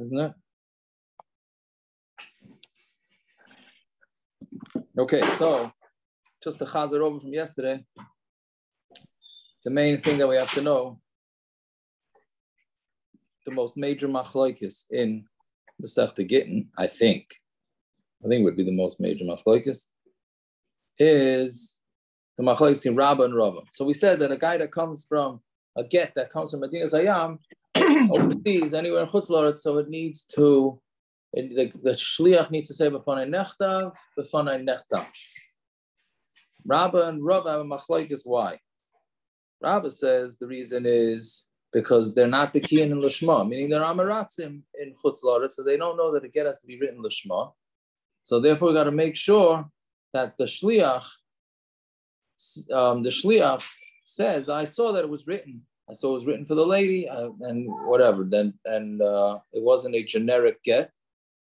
isn't it? Okay, so just to chazer over from yesterday, the main thing that we have to know, the most major machlokes in the Sechta Gittin, I think, I think would be the most major machlokes, is the machlokes in Rabbah and Rava. So we said that a guy that comes from a get that comes from Medina Zayam overseas, anywhere in Chutzlaret, so it needs to, it, the, the shliach needs to say b'fanei nechtav, b'fanei nechtav. Rabba and Rava have a machlokes why. Rabba says the reason is because they're not bekiyin in lishma, meaning they're amaratzim in chutzlaret, so they don't know that the get has to be written lishma. So therefore, we got to make sure that the shliach, um, the shliach says, "I saw that it was written. I saw it was written for the lady, uh, and whatever." Then and uh, it wasn't a generic get,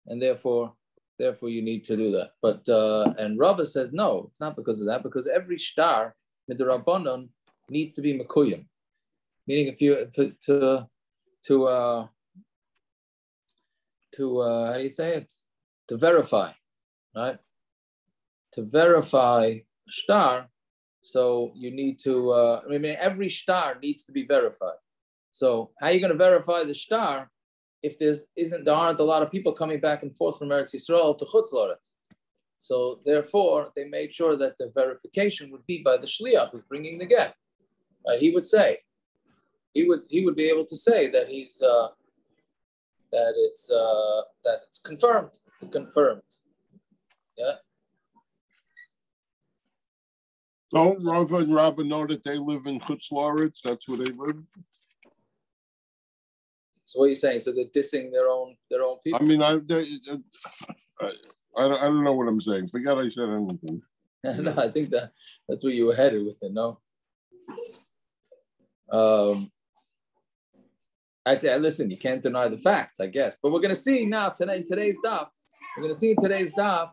and therefore, therefore you need to do that. But uh, and Rava says no, it's not because of that, because every star midrabanon needs to be makuyim, meaning if you to to to uh, to uh, how do you say it? To verify, right? To verify star, so you need to. Uh, I mean, every star needs to be verified. So how are you going to verify the star if there's isn't there aren't a lot of people coming back and forth from Eretz Yisrael to Chutz Loretz? So therefore, they made sure that the verification would be by the shliach who's bringing the get. Right? He would say, he would he would be able to say that he's uh, that it's uh, that it's confirmed. It's confirmed. Yeah. Don't Rava and Rabba know that they live in Chutz Laretz? That's where they live. So what are you saying? So they're dissing their own their own people. I mean, I, they, I, I, don't, I don't know what I'm saying. Forget I said anything. no, I think that that's where you were headed with it. No. Um, I, I listen. You can't deny the facts, I guess. But we're going to see now today today's daf. We're going to see in today's daf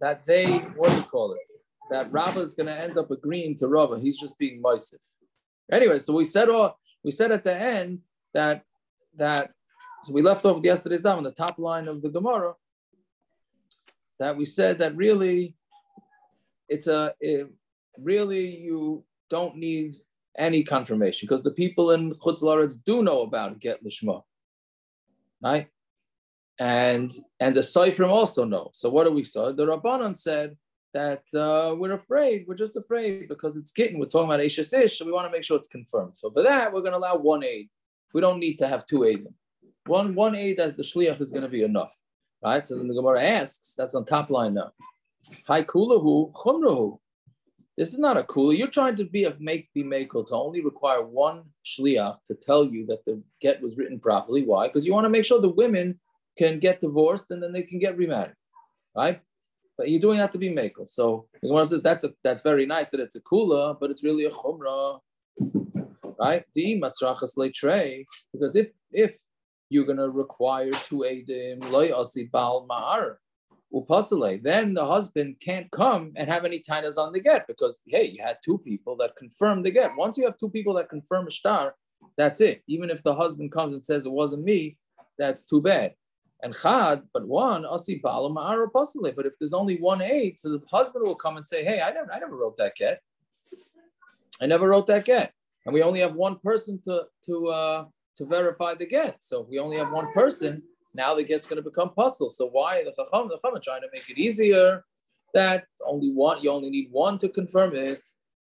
that they what do you call it? That Rava is going to end up agreeing to Rava. He's just being moisive. Anyway, so we said all we said at the end that that so we left off yesterday's daf on the top line of the Gemara that we said that really it's a it, really you don't need any confirmation because the people in Chutz Laretz do know about get lishma, right? And and the Seifrim also know. So what do we saw? The Rabbanon said that uh, we're afraid, we're just afraid because it's getting. We're talking about Ashes Ish, so we want to make sure it's confirmed. So for that, we're going to allow one aid. We don't need to have two aids. One one aid as the shliach is going to be enough, right? So then the Gemara asks, that's on top line now. Hi kulahu chumrahu. This is not a cool. You're trying to be a make be mako to only require one shliach to tell you that the get was written properly. Why? Because you want to make sure the women can get divorced and then they can get remarried, right? But you're doing that to be mako. So the Gemara says that's a that's very nice that it's a kula, but it's really a chumrah, right? The matzrachas tray because if if you're gonna require two edim loy bal ma'ar upasale, then the husband can't come and have any tainas on the get because hey, you had two people that confirmed the get. Once you have two people that confirm a star, that's it. Even if the husband comes and says it wasn't me, that's too bad. And chad, but one asi bala. But if there's only one aid, so the husband will come and say, hey, I never, I never wrote that get. I never wrote that get, and we only have one person to to uh, to verify the get. So if we only have one person now the get's going to become puzzle. So why the chacham, the chacham trying to make it easier that only one, you only need one to confirm it,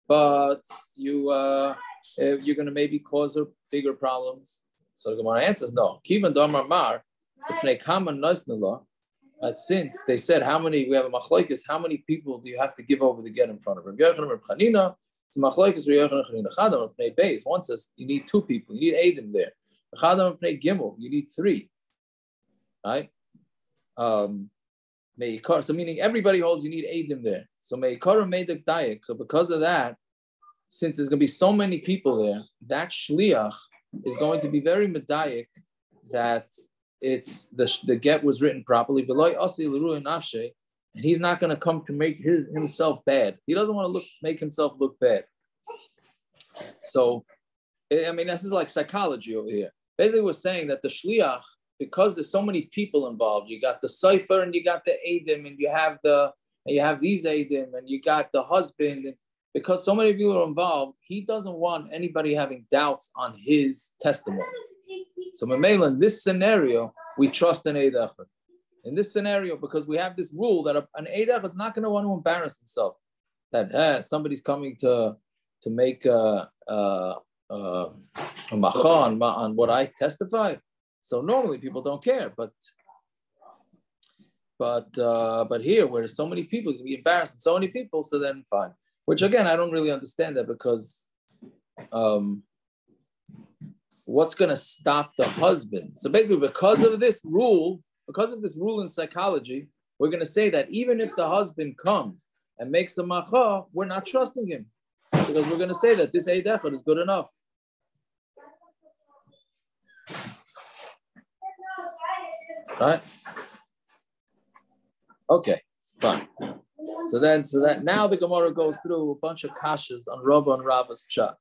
but you uh, you're going to maybe cause her bigger problems. So the Gemara answers no. Kivan mar, that since they said how many we have a machlokes, how many people do you have to give over the get in front of Rabbi Yochanan, machlokes Rabbi Yochanan, Beis. One says you need two people, you need Adam there. Gimel, you need three right? Um, so meaning everybody holds you need Adim there. So made the dayak. So because of that, since there's going to be so many people there, that shliach is going to be very medayik that it's the, the get was written properly. And he's not going to come to make his, himself bad. He doesn't want to look make himself look bad. So, eh, I mean, this is like psychology over here. Basically, we're saying that the shliach because there's so many people involved. You got the cipher and you got the Adim and you have the and you have these Adim and you got the husband. And because so many people are involved, he doesn't want anybody having doubts on his testimony. So Mamela, in this scenario, we trust an Eid. In this scenario, because we have this rule that an Eid is not going to want to embarrass himself. That eh, somebody's coming to to make a, a, a, a macha on, on what I testified. So normally people don't care, but but uh, but here where so many people, can be embarrassed, so many people, so then fine. Which again, I don't really understand that because um, what's going to stop the husband? So basically, because of this rule, because of this rule in psychology, we're going to say that even if the husband comes and makes a macha, we're not trusting him because we're going to say that this Eid Echad is good enough. Right? Okay, fine. So then, so that now the Gemara goes through a bunch of kashas on Rava and Rava's pshat.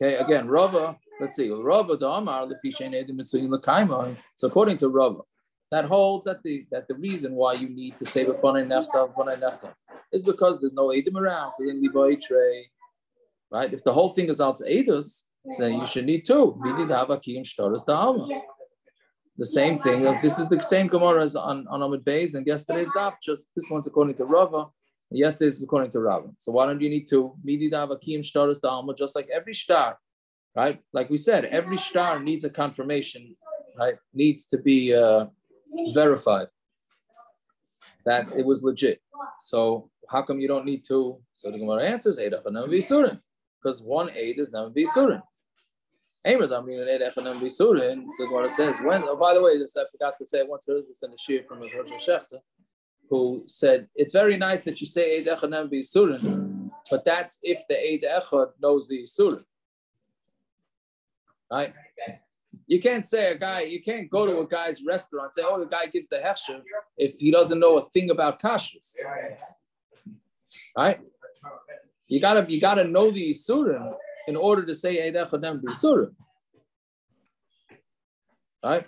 Okay, again, Rava, let's see, So according to Rava, that holds that the that the reason why you need to say b'fanei nechta b'fanei nechta is because there's no edim around. So then liboy tray, right? If the whole thing is out to edus, then you should need two. We need to have a kiyim shtaras da'alma. The same thing. This is the same Gemara as on on Amid Beis and yesterday's daf. Just this one's according to Rava. Yesterday's according to Rava. So why don't you need two? Midi have a kiyim shtaras da'alma, just like every star, right? Like we said, every star needs a confirmation, right? Needs to be. Uh, verified that it was legit. So how come you don't need two? So the Gemara answers Eid Echanam Visurin, because one aid is never Visurin. So the Gemara says when. Oh, by the way, just I forgot to say once was this in the shir from Rosh Shefta, who said it's very nice that you say Eid Echanam Visurin, but that's if the Eid Echad knows the Yisurin. Right? You can't say a guy, you can't go to a guy's restaurant and say, oh, the guy gives the hechsher if he doesn't know a thing about kashrus. Right? You gotta you gotta know the Yisurim in order to say Eidechodem Yisurim. Right?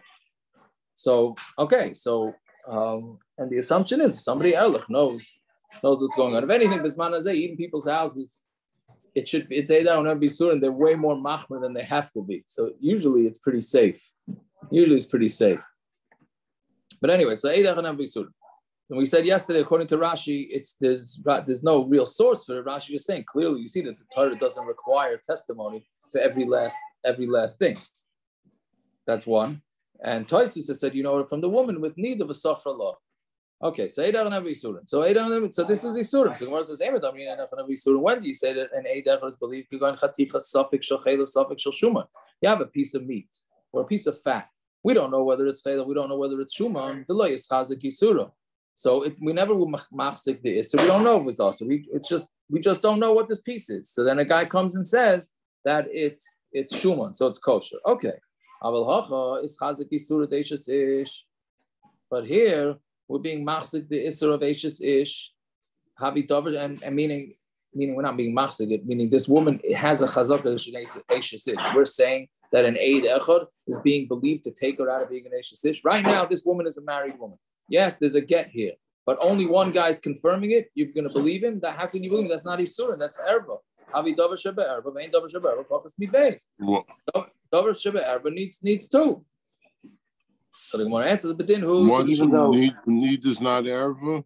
So, okay, so um, and the assumption is somebody Erlich knows knows what's going on. If anything, this man eating people's houses it should be it's Eidah on Bisur and they're way more machmer than they have to be. So usually it's pretty safe. Usually it's pretty safe. But anyway, so Eidah on Bisur. And we said yesterday, according to Rashi, it's there's there's no real source for it. Rashi is saying clearly, you see that the Torah doesn't require testimony for every last every last thing. That's one. And Toisus said, you know, from the woman with need of a sofra law. Okay, so Eidach and Isurim. So Eidach so this is Isurim. So Gemara says, Eidach and Isurim. When do you say that an Eidach is believed? You go in Chaticha, Safik, Shachelu, Safik, Shuman. You have a piece of meat or a piece of fat. We don't know whether it's Chayla, we don't know whether it's Shuman. The law is Chazik Isurim. So it, we never will machzik the is. so we don't know if it's also. We it's just we just don't know what this piece is. So then a guy comes and says that it's it's shuman, so it's kosher. Okay. But here we're being machzik the isser of Ashes ish, havi dover, and, and meaning meaning we're not being machzik it, meaning this woman has a chazak Ashes ish. We're saying that an aid echad is being believed to take her out of being an Ashes ish. Right now, this woman is a married woman. Yes, there's a get here, but only one guy is confirming it. You're going to believe him? That how can you believe him? That's not isur, that's erba. Havi dover sheba erba, main dover sheba erba, focus me base. Dover sheba erba needs needs two. So the Gemara answers, but then who? What even though need, need is not erva.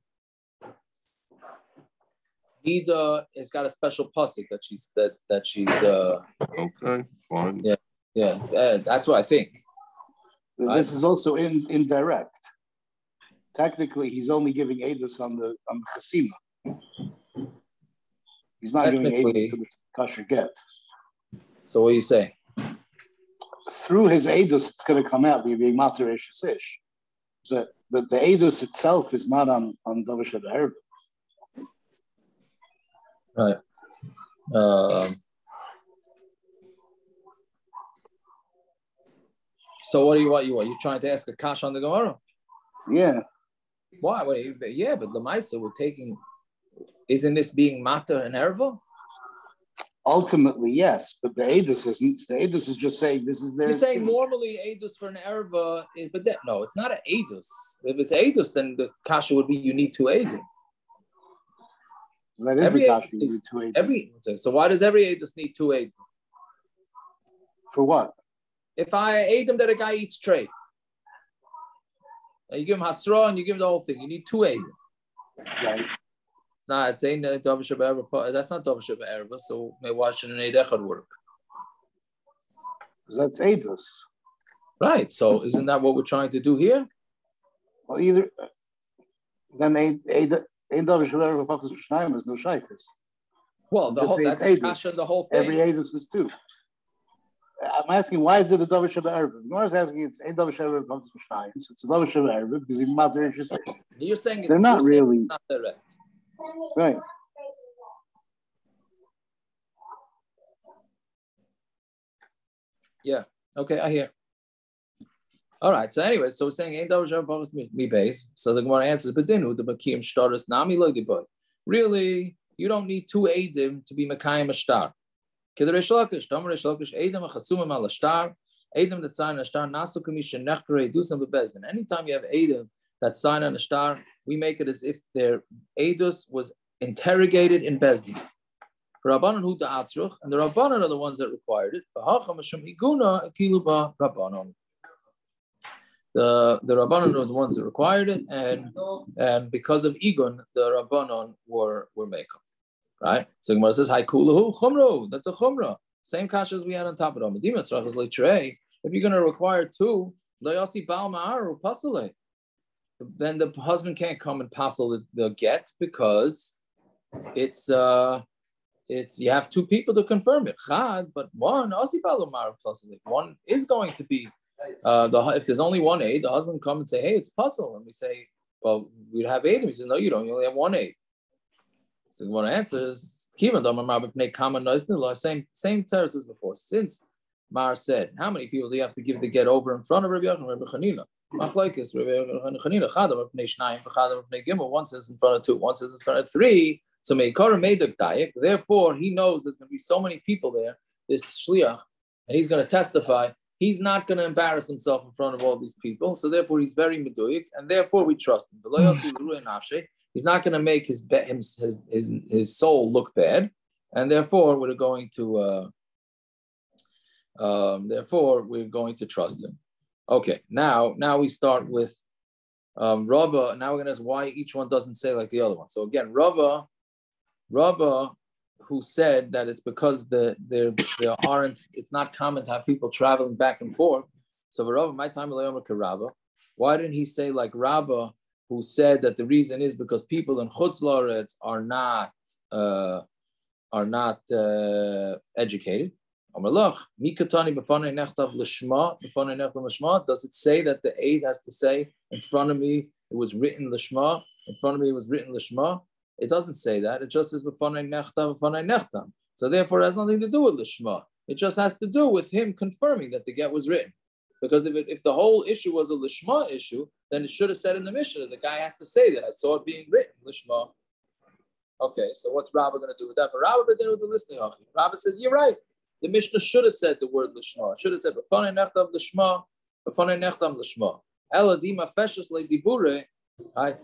Need uh, has got a special pasuk that she's that that she's uh. Okay, fine. Yeah, yeah, uh, that's what I think. This right? is also in indirect. Technically, he's only giving Adus on the on the chasima. He's not giving Adus to the kosher get. So what are you saying? Through his edus, it's going to come out We're being mater ish. The, the, the edus itself is not on on Davish Herb. Right. Um, so what do you what You what? You trying to ask a kash on the Gemara? Yeah. Why? You, yeah, but the Maisa we're taking. Isn't this being matter and erva? Ultimately, yes, but the Adus isn't. The Adus is just saying this is their. You're saying normally Adus for an Erva, is, but that, no, it's not an Adus. If it's Adus, then the Kasha would be you need two Adim. That is every the Kasha. You need two Adus. Every, so why does every Adus need two Adim? For what? If I Adim that a guy eats and you give him Hasra and you give him the whole thing, you need two Adim. Right. Nah, it's ain't uh, Shabbat. That's not Davar Shabbat. So maybe why should an Eid Echad work? That's Adus. Right. So isn't that what we're trying to do here? Well, either then Aid Davar Shabbat Erva Pakas Mishnayim is no Shaikas. Well, the whole that's a kasha, the whole thing. Every Adus is two. I'm asking why is it a Davar Shabbat Erva? The is asking it's Aid Davar Shabbat Erva Pakas Mishnayim. So it's a Davar Shabbat Erva because matter interested. You're saying it's They're not really- not direct. Right. Yeah. Okay, I hear. All right. So anyway, so we're saying ain't bogus me base. So the Gemara answers, but dinu the bakim shtaris nami logiboy. Really, you don't need two edim to be mekayim a star. Kedere shlokish, domer shlokish edim achasumim al star. Edim that sign a star nasu kamisha nechkere dusam bebezdin. Anytime you have edim that sign on a star, we make it as if their edus was interrogated in bezdin. And the Rabbanon are the ones that required it. The the Rabbanon are the ones that required it, and and because of igun, the Rabbanon were were makel. Right? So Gemara says, "Hi kulahu chumro." That's a chumra. Same kasha as we had on top of it. If you're going to require two, loyasi bal ma'aru pasale. Then the husband can't come and passel the, the get because it's uh it's you have two people to confirm it. Chad, but one pasale. One is going to be uh, the if there's only one aid, the husband come and say, "Hey, it's puzzle," and we say, "Well, we'd have aid." And he says, "No, you don't. You only have one aid." So one answers, "Kiva Same same terrace as before. Since Mar said, "How many people do you have to give the get over in front of Rabbi Yochanan, Rabbi Chanina?" Machlekes, Rabbi Chadam, Rabbi Shnayim, Chadam, Rabbi Gimel. One says in front of two, one says in front of three. So Meikara made the dayak. Therefore, he knows there's going to be so many people there. This shliach, and he's going to testify he's not going to embarrass himself in front of all these people. So therefore, he's very meduyik, and therefore we trust him. He's not going to make his, his his his his soul look bad, and therefore we're going to uh, um, therefore we're going to trust him. Okay, now now we start with um, Rava. Now we're to ask why each one doesn't say like the other one. So again, Rava, Rava who said that it's because the there there aren't it's not common to have people traveling back and forth. So Rava, my time Rava. Why didn't he say like Rava, who said that the reason is because people in Chutz are not uh, are not uh, educated? Does it say that the aid has to say in front of me it was written lishma, in front of me it was written lishma? It doesn't say that. It just says nechtam. So therefore, it has nothing to do with lishma. It just has to do with him confirming that the get was written. Because if, it, if the whole issue was a lishma issue, then it should have said in the Mishnah, the guy has to say that I saw it being written lishma. Okay, so what's Rabbi going to do with that? But Rabbi did with the listening. Rabbi says, you're right. The Mishnah should have said the word lishma. It should have said b'fanei nechtam lishma, b'fanei nechtam lishma. Eladima feshes le'dibure.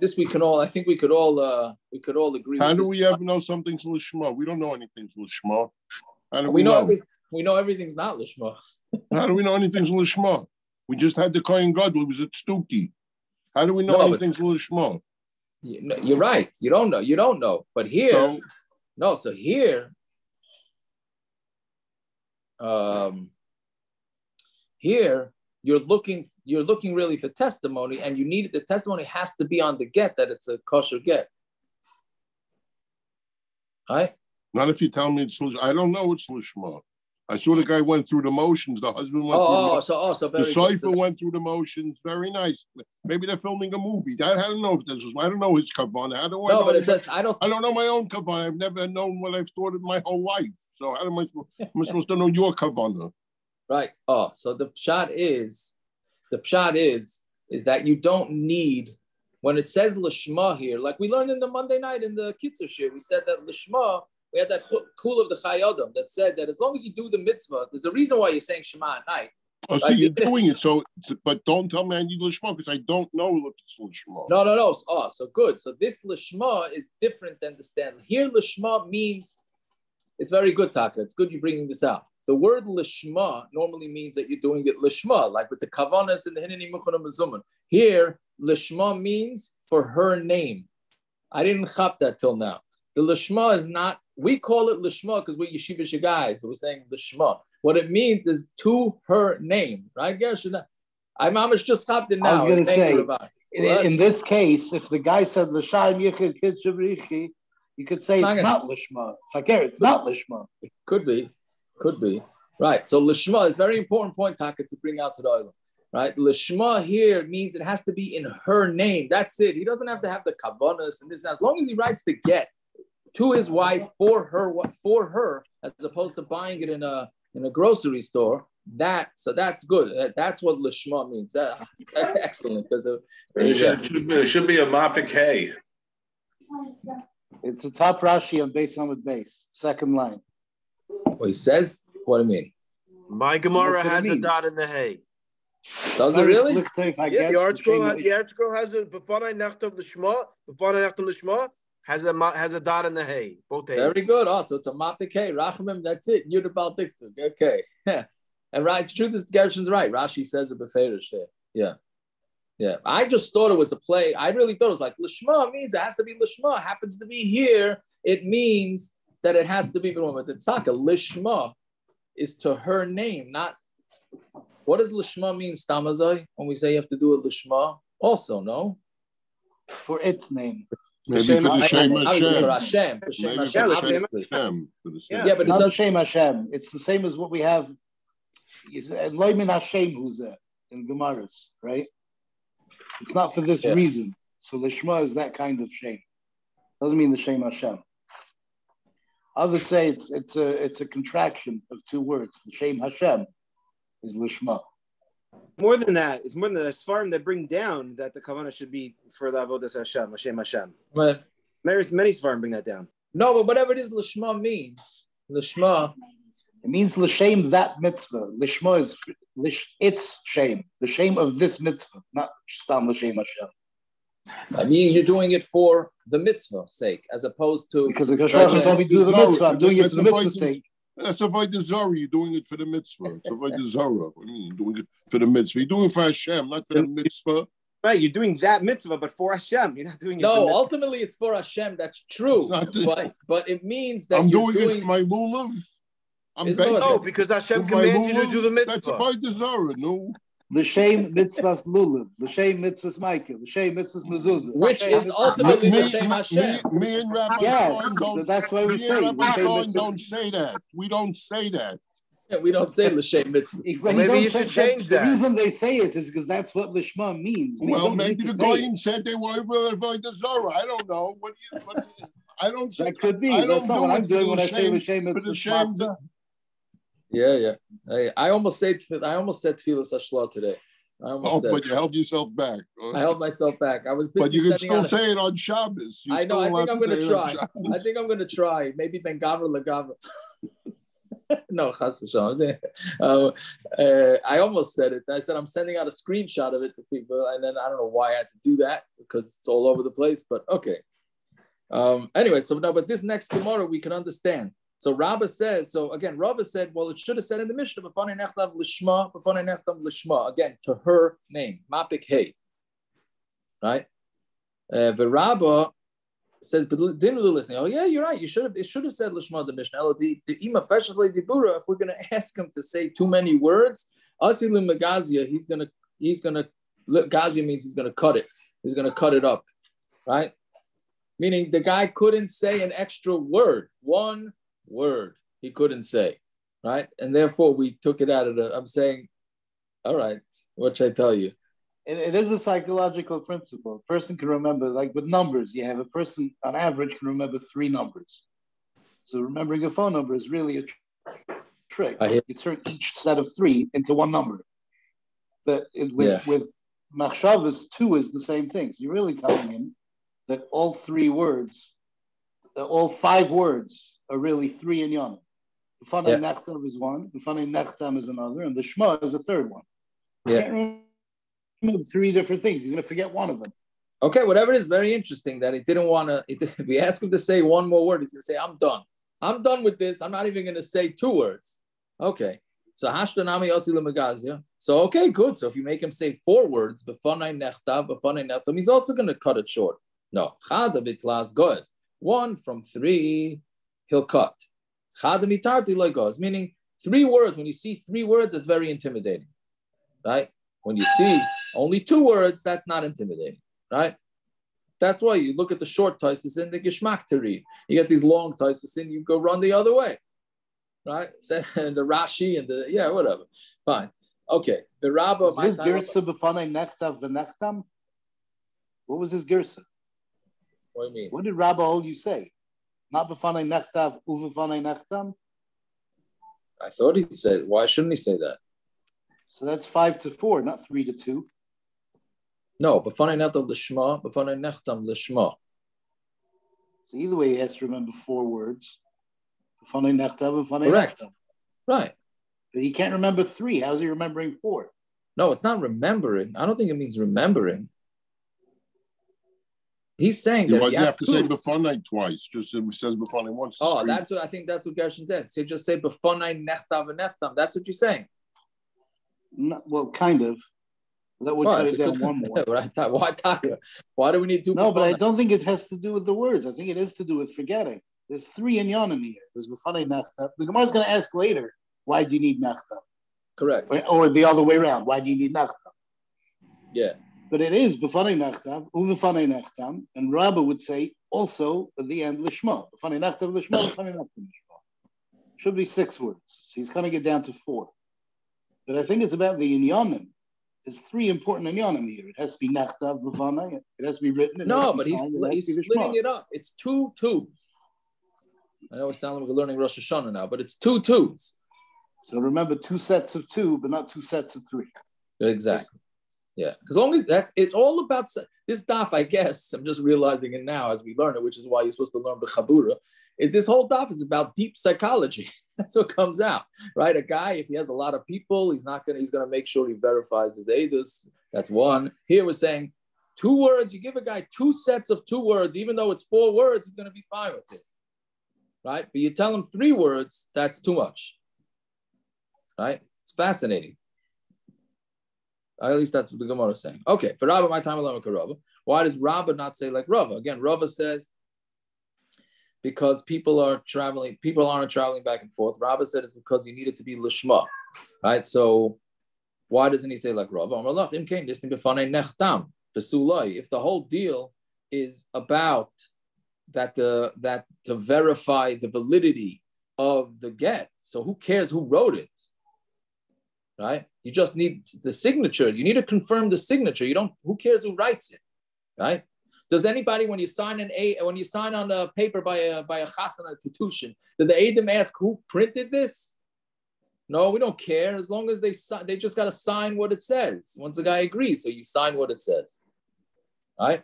This we can all. I think we could all. Uh, we could all agree. How do we ever know something's lishma? We don't know anything's lishma. How do We we, know. know? Every, we know everything's not lishma. How do we know anything's lishma? We just had the Kohen Gadol. It was at Stuki. How do we know No, but- anything's lishma? You, no, you're right. You don't know. You don't know. But here, So no. So here, um, here you're looking. You're looking really for testimony, and you need the testimony has to be on the get that it's a kosher get. Right? not if you tell me it's I don't know it's lishma. I saw the guy went through the motions. The husband went oh, through the Oh, oh, mo- so oh, so The cipher went through the motions. Very nice. Maybe they're filming a movie. I, I don't know if this is. I don't know his kavanah. How do I no, know? but it his- says I don't. I don't know my own kavanah. I've never known what I've thought of my whole life. So how am I supposed? am I supposed to know your kavanah? Right. Oh, so the pshat is, the pshat is, is that you don't need, when it says lishma here, like we learned in the Monday night in the Kitzur shir, we said that lishma we had that cool of the Chayei Adam that said that as long as you do the mitzvah, there's a reason why you're saying Shema at night. Oh, so you're doing it. So, but don't tell me I need lishma because I don't know if it's lishma. No, no, no. Oh, so good. So this lishma is different than the standard. Here, lishma means it's very good, Taka. It's good you're bringing this out. The word lishma normally means that you're doing it lishma, like with the kavanas and the hineni mukhana Here, lishma means for her name. I didn't chop that till now. The lishma is not. We call it lishma because we're yeshiva guys. So we're saying lishma. What it means is to her name, right? I'm almost just stopped it now. I was going to say, in, in, this case, if the guy said l'shaim yichid kid you could say it's not lishma. Fakir, it's not lishma. It could be, could be. Right. So lishma is very important point, Taka, to bring out to the island. Right. Lishma here means it has to be in her name. That's it. He doesn't have to have the kavanas and this. As long as he writes the get to his wife for her, for her, as opposed to buying it in a in a grocery store, that so that's good. That's what lishma means. Uh, excellent because it, should, be, it should be a mapik hay. It's a top Rashi on base on the base, second line. What he says? What do you mean? My Gemara has a dot in the hay. Does it really? Yeah, the article has, the article has the B'fanai Nacht the Shema, B'fanai Nacht the Shema, has a has a dot in the hay. Both hay. Very good. Ah, also, it's a mapik hay. Rachamim. That's it. You're the Baltiktuk. Okay. and right, it's true. This Gershon's right. Rashi says a beferish here. Yeah. Yeah. I just thought it was a play. I really thought it was like lishma means it has to be lishma. It Happens to be here. It means that it has to be but it's not a lishma is to her name, not what does lishma mean, Stamazai? When we say you have to do it lishma, also no. For its name. Maybe for the Shem Hashem. For Hashem. For Shem Hashem, Hashem. Yeah, but it does Shem Hashem. It's the same as what we have. Loimin Hashem who's there in Gemaras, right? It's not for this yeah. reason. So the Shema is that kind of shame. Doesn't mean the Shem Hashem. Others say it's it's a it's a contraction of two words. The Shem Hashem is Lishma. More than that, it's more than that. Svarim that bring down that the kavanah should be for the avodas Hashem, Hashem Hashem. But many many Svarim bring that down. No, but whatever it is, lishma means lishma. It means l'shem that mitzvah. Lishma is lish, its shame, the shame of this mitzvah, not stam l'shem Hashem. I mean, you're doing it for the mitzvah sake, as opposed to because the Hashem told me do the mitzvah. I'm doing it for the mitzvah sake. That's a Vaida Zara. You're doing it for the mitzvah. It's a Vaida Zara. What do you mean? You're doing it for the mitzvah. You're doing it for Hashem, not for the mitzvah. Right, you're doing that mitzvah, but for Hashem. You're not doing it. No, ultimately it's for Hashem. That's true. But but it means that I'm doing, doing, it for my lulav. I'm no, because Hashem commanded you to do the mitzvah. That's a Vaida Zara. No. L'shem mitzvahs lulav, l'shem mitzvahs Michael, l'shem mitzvahs mezuzah. Which is ultimately l'shem Hashem. Me, me and Rabbi yes, don't, that's why we say. Rabbi don't say that. We don't say that. Yeah, we don't say l'shem mitzvahs. Well, maybe you should change that. The reason they say it is because that's what lishma means. We well, maybe the Goyim said they were avoid the Zorah. I don't know. What do you? What do you I don't. That could be. I don't that's not what I'm doing when I say l'shem mitzvahs. Yeah, yeah. I, I almost said I almost said tefillas hashla today. I almost oh, said, but you held yourself back. I held myself back. I was. but you can still say it on Shabbos. You're I know. I think I'm going to try. I think I'm going to try. Maybe Ben Gavra no, chas uh, uh, I almost said it. I said I'm sending out a screenshot of it to people, and then I don't know why I had to do that because it's all over the place. But okay. Um, anyway, so now, but this next tomorrow we can understand. So Rabbah says, so again, Rabbah said, well, it should have said in the Mishnah, lishma, lishma, again, to her name, mapik hey. Right? Uh, the Rabbah says, but didn't listening. Oh, yeah, you're right. You should have, it should have said lishma the Mishnah. The ima dibura, if we're going to ask him to say too many words, asilim magazia, he's going to, he's going to, gazia means he's going to cut it. He's going to cut it up. Right? Meaning the guy couldn't say an extra word. One word he couldn't say, right? And therefore we took it out of the. I'm saying, all right, what should I tell you? It, it is a psychological principle. A person can remember, like with numbers, you have a person on average can remember three numbers. So remembering a phone number is really a tr- trick. You turn each set of three into one number. But it, with yeah. with machshavas, two is the same thing. So you're really telling him that all three words, all five words are really three in Yom. B'fanei yeah. Nechtav is one, B'fanei Nechtam is another, and the Shema is a third one. Yeah. three different things. He's going to forget one of them. Okay, whatever it is, very interesting that he didn't want to. If we ask him to say one more word, he's going to say, I'm done. I'm done with this. I'm not even going to say two words. Okay. So Hashtanami Osi Lemagazia. So okay, good. So if you make him say four words, Befanai Nechta, Befanai Nechtam, he's also going to cut it short. No. Goes. One from three, he'll cut. Chadamitarti like goes, meaning three words. When you see three words, it's very intimidating. Right? When you see only two words, that's not intimidating right? That's why you look at the short taisus in the Gishmak to read. You get these long taisus and you go run the other way, right? And the Rashi and the yeah, whatever. Fine. Okay. The Rabbah. Is this girsa b'fanei nechtav v'nechtam? What was his girsa? What do you mean? What did Rabbah all you say? Not b'fanei nechtav u'v'fanei nechtam? I thought he said. Why shouldn't he say that? So that's five to four, not three to two. No, b'fanei netam l'shma, b'fanei nechtam l'shma. So either way, he has to remember four words. B'fanei nechtam, b'fanei nechtam. Right. But he can't remember three. How's he remembering four? No, it's not remembering. I don't think it means remembering. He's saying that you have to say b'fanei twice. Just it says b'fanei once. Oh, that's what I think. That's what Gershon says. So just say b'fanei nechtam and nechtam. That's what you're saying. No, well, kind of. That would cut it down one more. Why taka? Why do we need to? No, but I don't think it has to do with the words. I think it is to do with forgetting. There's three in Yonim here. There's B'fanei Nechta. The Gemara is going to ask later, why do you need Nechta? Correct. Or, or, the other way around, why do you need Nechta? Yeah. But it is B'fanei Nechta, U'B'fanei Nechtam, and Rabbah would say also at the end Lishma. B'fanei Nechta Lishma, B'fanei Nechta Lishma. Should be six words. So he's going to get down to four. But I think it's about the Inyanim there's three important inyanim here. It has to be nachtav b'vana. It has to be written. No, but he's, he's splitting it up. It's two twos. I know it sounds like we're learning Rosh Hashanah now, but it's two twos. So remember, two sets of two, but not two sets of three. Exactly. Yeah, because only that's it's all about this daf. I guess I'm just realizing it now as we learn it, which is why you're supposed to learn bechabura this whole daf is about deep psychology. That's what comes out, right? A guy, if he has a lot of people, he's not gonna, he's gonna make sure he verifies his edus. That's one. Here we're saying two words. You give a guy two sets of two words, even though it's four words, he's gonna be fine with this, right? But you tell him three words, that's too much, right? It's fascinating. At least that's what the Gemara is saying. Okay, for Rabba, my time alone, Rabba. Why does Rabba not say like Rabba? Again, Rabba says because people are traveling, people aren't traveling back and forth. Rabbi said it's because you need it to be lishma, right? So why doesn't he say like Rabbi? If the whole deal is about that the that to verify the validity of the get, so who cares who wrote it? Right? You just need the signature. You need to confirm the signature. You don't. Who cares who writes it? Right? Does anybody, when you sign an a, when you sign on a paper by a by a chasana institution, did the Adam ask who printed this? No, we don't care as long as they sign, they just got to sign what it says. Once the guy agrees, so you sign what it says, right?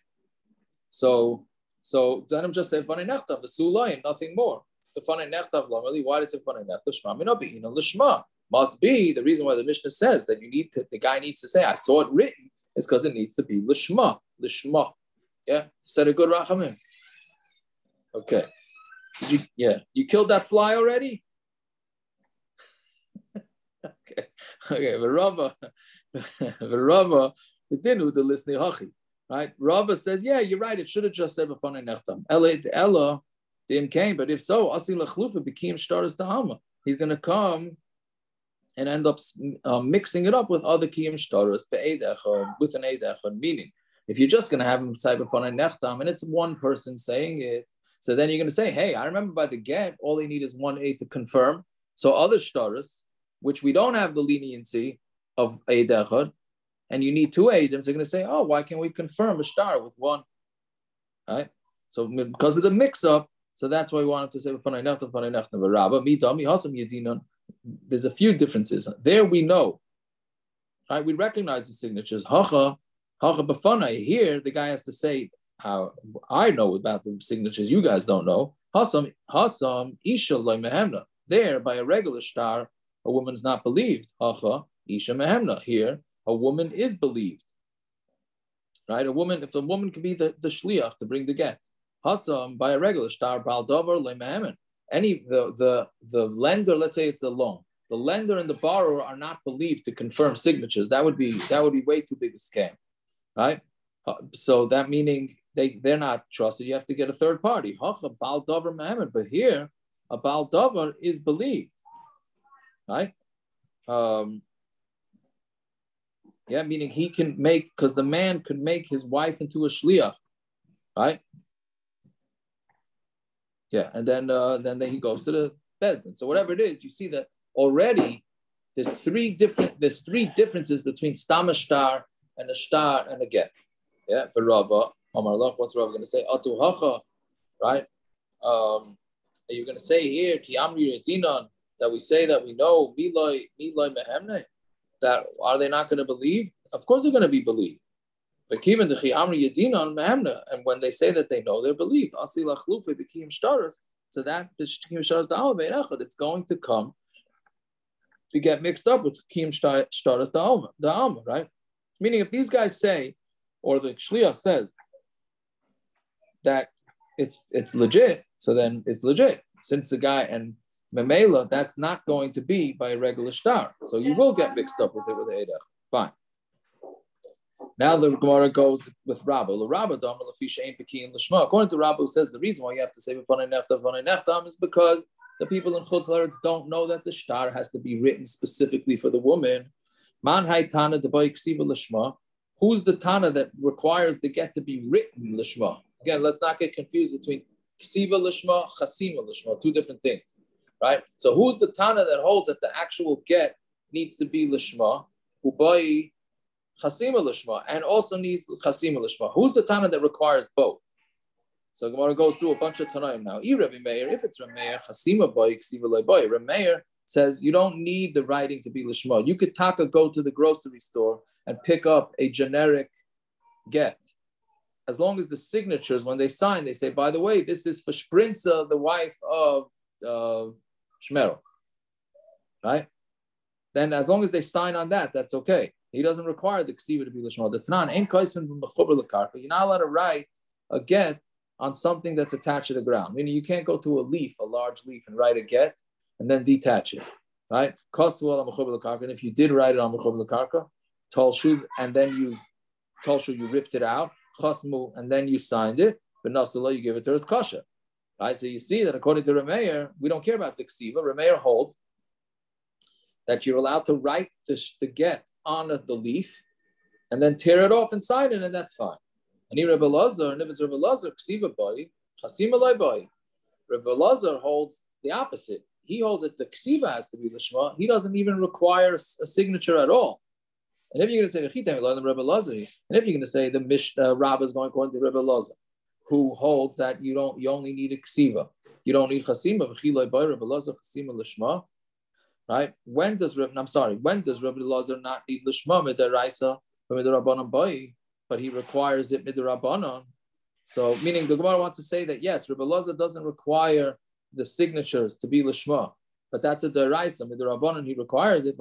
So so Zanim just said funny nechtav the sulay nothing more. The funny nechtav normally why did it funny nechtav shma minabi know lishma must be the reason why the Mishnah says that you need to the guy needs to say I saw it written is because it needs to be lishma lishma yeah, said a good rachamim. Okay. You, yeah, you killed that fly already. okay, okay. The Rava, the Rava, the dinu the listening hachi. Right, Rava says, yeah, you're right. It should have just said b'fanei nechtam. Ella Ella didn't came, but if so, asil lechlufa became stars dahama. He's going to come and end up uh, mixing it up with other kiyim shtaras with an eidechon, meaning if you're just going to have him say b'fanei nechtam and it's one person saying it, so then you're going to say, hey, I remember by the get, all they need is one aid to confirm. So other shtaras, which we don't have the leniency of aid echad, and you need two aids, they're going to say, oh, why can't we confirm a star with one? Right? So because of the mix-up, so that's why we wanted to say b'fanei There's a few differences. There we know, right? We recognize the signatures. Hacha here, the guy has to say how I know about the signatures you guys don't know. Hasam Hasam Isha Mehemna. There, by a regular star, a woman's not believed. Hacha Isha Mehemna. Here, a woman is believed. Right? A woman, if a woman can be the, the shliach to bring the get. Hasam by a regular star, Baldavar Mehemen. Any the the the lender, let's say it's a loan. The lender and the borrower are not believed to confirm signatures. That would be that would be way too big a scam. Right? So that meaning they, they're not trusted. You have to get a third party. But here, a Baal is believed. Right? Um, yeah, meaning he can make, because the man could make his wife into a shliach. Right? Yeah, and then uh, then he goes to the Bezdin. So whatever it is, you see that already there's three different there's three differences between stama star and a star and a get. Yeah, for Rava. Omar what's Rav going to say? Atu hacha, right? Um, are you going to say here, Tiamri Retinon, that we say that we know Miloi Miloi Mehemne, that are they not going to believe? Of course they're going to be believed. And when they say that they know, they're believed. So that it's going to come to get mixed up with Kim Shtaras the Alma, right? Meaning, if these guys say, or the Shliach says, that it's it's legit, so then it's legit. Since the guy and Memela, that's not going to be by a regular star. So you will get mixed up with it with Edach. Fine. Now the Gemara goes with Rabba. According to Rabba, who says the reason why you have to say neftam is because the people in Chutz Laretz don't know that the star has to be written specifically for the woman. Man Tana lishma. Who's the Tana that requires the get to be written lishma? Again, let's not get confused between ksiva lishma, chasima lishma, two different things, right? So who's the Tana that holds that the actual get needs to be lishma, ubai chasima lishma, and also needs chasima lishma? Who's the Tana that requires both? So Gemara goes through a bunch of Tanaim now. If it's Rameir, chasima boy, ksiva boy. Rameir says you don't need the writing to be lishma. You could taka go to the grocery store and pick up a generic get. As long as the signatures, when they sign, they say, by the way, this is for Sprinza, the wife of uh, Shmerel. Right? Then as long as they sign on that, that's okay. He doesn't require the ksiva to be lishma. The tanan ain't kaisen You're not allowed to write a get on something that's attached to the ground. Meaning you can't go to a leaf, a large leaf, and write a get and then detach it. Right? And if you did write it on mechuber karka, Talshu, and then you Talshu, you ripped it out, Chasmu, and then you signed it, but Nasala, you give it to his Kasha. Right? So you see that according to Rameir, we don't care about the Ksiva. Rameir holds that you're allowed to write the, the get on the leaf and then tear it off and sign it, and that's fine. And here Rebbe Lazar, and if it's Rebbe Lazar, Ksiva boy, Chasima boy. Rebbe Lazar holds the opposite. He holds that the Ksiva has to be the Shema. He doesn't even require a signature at all. And if you're going to say V'chitem Rebbe Lazari, and if you're going to say the Mishnah uh, Rabbah is going according to Rebbe Lazar, who holds that you don't you only need a ksiva, you don't need chasima v'chiloi boy Rebbe Lazar chasima lishma, right? When does Rebbe? I'm sorry. When does Rebbe Lazar not need lishma midaraisa boy, but he requires it midarabanan? So meaning the Gemara wants to say that yes, Rebbe Lazar doesn't require the signatures to be lishma, but that's a deraisa. With the rabbanon, he requires it.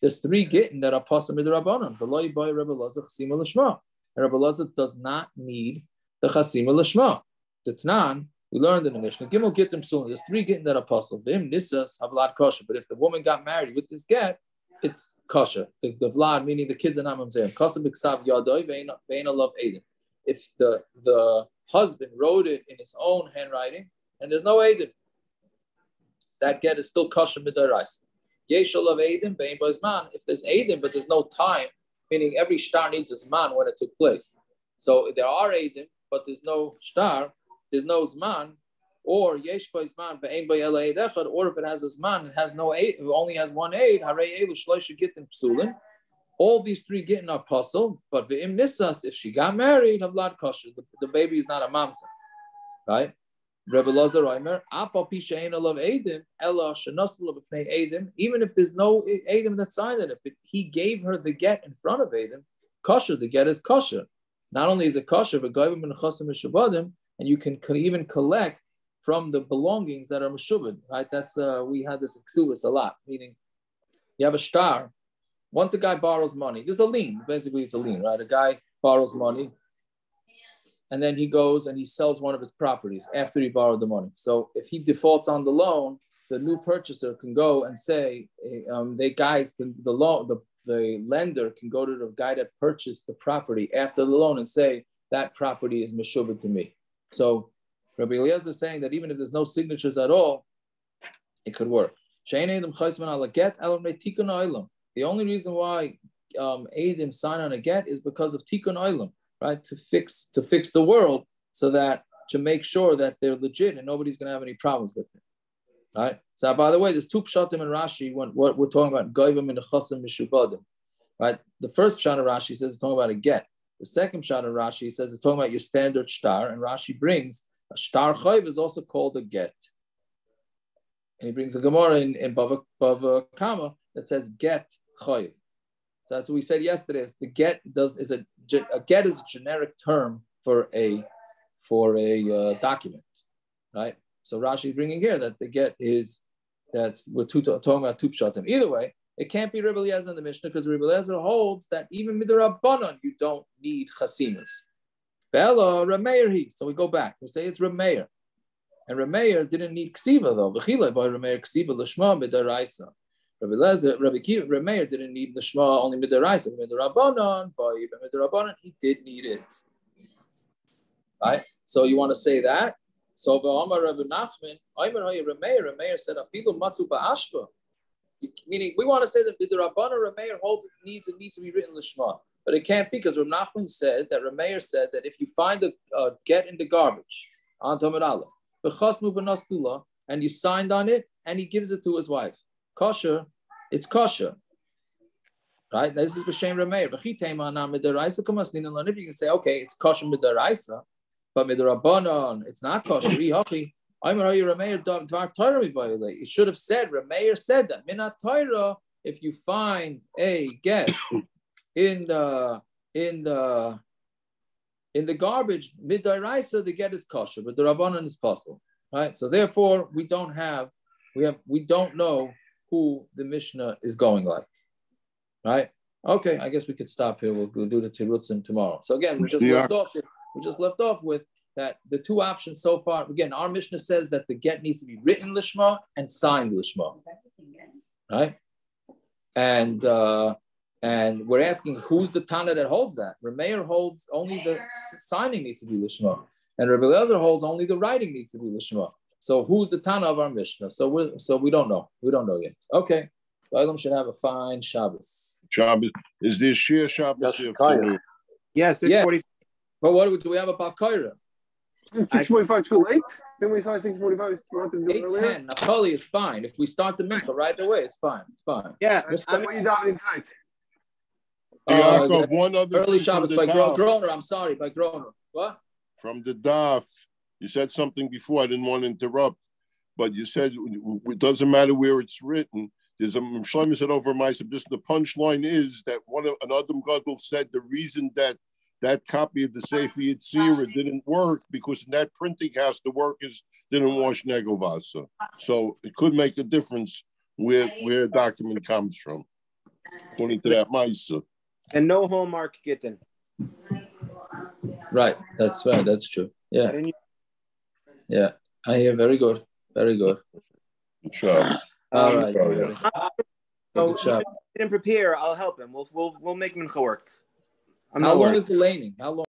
There's three gittin that are possible with the rabbanon. V'loy boy Rebbe Lazar chasima l'shma. And Rebbe Lazar does not need the chasima l'shma. The Tnan, we learned in the Mishnah, Gimel gittin psulim. There's three gittin that are possible. V'im nisas havlad kosher. But if the woman got married with this get, it's kosher. The, the vlad, meaning the kids are not mamzerim. Kosher b'ksav yadoi ve'ena love edin. If the the husband wrote it in his own handwriting, and there's no edin, that get is still kosher midarais. Yeshal of Adim, Bain man. If there's Adim, but there's no time, meaning every star needs a man when it took place. So there are Adim, but there's no star, there's no Zman, or Yesh Zman, Bain Echad, or if it has a Zman, it has no aid, it only has one aid, Hare Elu Shloisha Gittin Psulin. All these three Gittin are puzzle, but Ve'im Nisas, if she got married, of Lad Kosher, the, the baby is not a mamsa, right? Rebbe Lazar Reimer, even if there's no Adam that signed it, if he gave her the get in front of Adam, kosher, the get is kosher. not only is it kosher, but goyim and and you can, even collect from the belongings that are meshubad, right? That's uh, we had this exubus a lot, meaning you have a star. Once a guy borrows money, there's a lien. Basically, it's a lien, right? A guy borrows money, and then he goes and he sells one of his properties after he borrowed the money. So if he defaults on the loan, the new purchaser can go and say, um, they guys can the loan the the lender can go to the guy that purchased the property after the loan and say that property is meshubad to me. So Rabbi Eliezer is saying that even if there's no signatures at all, it could work. The only reason why um, Adim sign on a get is because of tikkun olam, right? To fix to fix the world so that to make sure that they're legit and nobody's going to have any problems with it. Right. So by the way, there's two pshatim in Rashi when what we're talking about goyim the chosim mishubadim. Right. The first pshat of Rashi says it's talking about a get. The second shot of Rashi says it's talking about your standard shtar, and Rashi brings a shtar chayv is also called a get. And he brings a Gemara in, in Bava, Bava Kama that says get chayv. So that's what we said yesterday. Is the get does is a, a get is a generic term for a for a uh, document, right? So Rashi is bringing here that the get is that's we're two, talking about two pshatim. Either way, it can't be Rebbe Eliezer in the Mishnah because Rebbe Eliezer holds that even midrabanan you don't need chasinas. Bella Rameir So we go back. We say it's Rameir. And Rameir didn't need ksiva though. V'chila by Rameir ksiva l'shma midaraisa. Rabbi Lezer, Rabbi Kiva, Rameir didn't need the Shema only midaraisa. Midarabanan, by midarabanan, he did need it. Right? So you want to say that? So Amar Rabbi Nachman, Ayman Hoya Rameir, Rameir said, Afilu Matu Ba'ashba. Meaning, we want to say that the Rabbana Rameir holds it needs it needs to be written Lishma. But it can't be because Rav Nachman said that Rameir said that if you find a uh, get in the garbage on Aleph, and you signed on it, and he gives it to his wife, kosher, it's kosher. Right? This is B'Shem Rameir. If you can say, okay, it's kosher midaraisa, but midrabanon, it's not kosher. It should have said, Rameir said that. Minat Torah, if you find a get in the in the in the garbage midairaisa the get is kosher, but the rabbanon is possible, right? So therefore, we don't have we have we don't know who the Mishnah is going like, right? Okay, I guess we could stop here. We'll, we'll do the tirutzim tomorrow. So again, we just left off. With, we just left off with that the two options so far. Again, our Mishnah says that the get needs to be written lishma and signed lishma, right? And uh, and we're asking who's the Tana that holds that? Rameir holds only the signing needs to be Lishma. And Rabbi Eliezer holds only the writing needs to be Lishma. So who's the Tana of our Mishnah? So we so we don't know. We don't know yet. Okay. Balaam should have a fine Shabbos. Shabbos. Is this Shia Shabbos? Yes, 640. Yeah. But what do we, do we have about Kaira? Isn't 645 too late? Didn't we start 645? Eight ten. Napoli, it's fine. If we start the mincha right away, it's fine. It's fine. Yeah. What are you doing tonight? Uh, one other early Shabbos by Gro- Groner. I'm sorry, by Groner. What? From the Daf, you said something before. I didn't want to interrupt, but you said it doesn't matter where it's written. There's a Shlomo said over my Just the punchline is that one of an Adam Gadol said the reason that that copy of the Sefer Yetzirah didn't work because in that printing house the workers didn't wash Negovasa. So it could make a difference where where a document comes from, according to that Maisa and no hallmark kitten. Right, that's right. That's true. Yeah, yeah. I hear very good, very good. Good job. All right. So didn't prepare. I'll help him. We'll we'll we'll make mincha work. I'm How long worried. is the laning? How long?